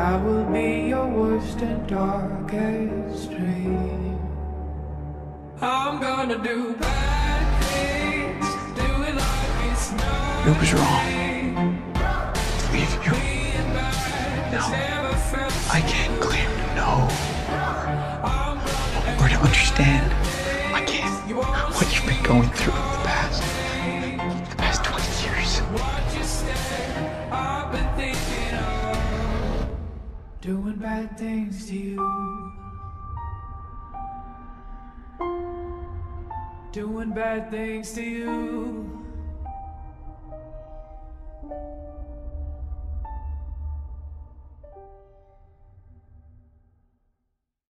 I will be your worst and darkest dream. I'm gonna do bad things, do it like it's no. It was wrong. Leave you. No. I can't claim to know or to understand. I can't. What you've been going through doing bad things to you. Doing bad things to you.